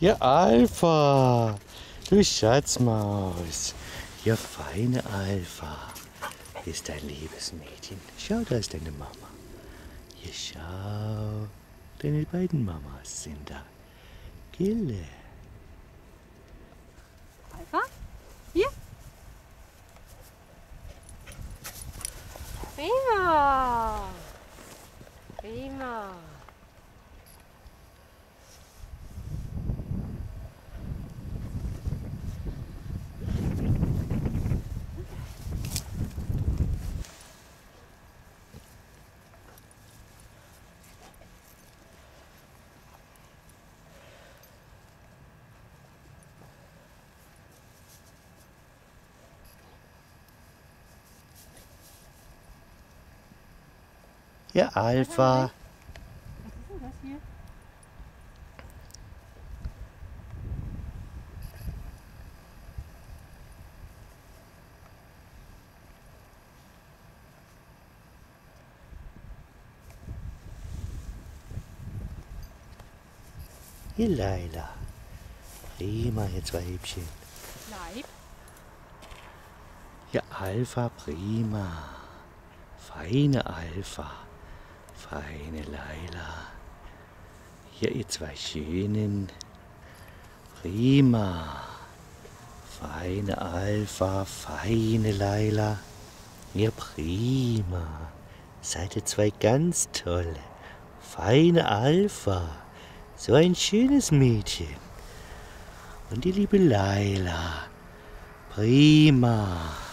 Ja, Alpha. Du Schatzmaus. Ja, feine Alpha. Ist dein liebes Mädchen. Schau, da ist deine Mama. Hier, schau. Deine beiden Mamas sind da. Gille. Alpha? Hier? Prima. Prima. Ja, Alpha. Was ist denn das hier? Hier, Leila. Prima, ihr zwei Hübchen. Bleib. Ja, Alpha, prima. Feine Alpha. Feine Leila. Hier, ihr zwei Schönen. Prima. Feine Alpha, feine Leila. Ja, prima. Seid ihr zwei ganz tolle. Feine Alpha. So ein schönes Mädchen. Und die liebe Leila. Prima.